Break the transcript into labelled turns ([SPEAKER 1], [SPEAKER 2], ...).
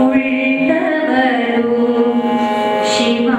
[SPEAKER 1] उल्टवरु शिवा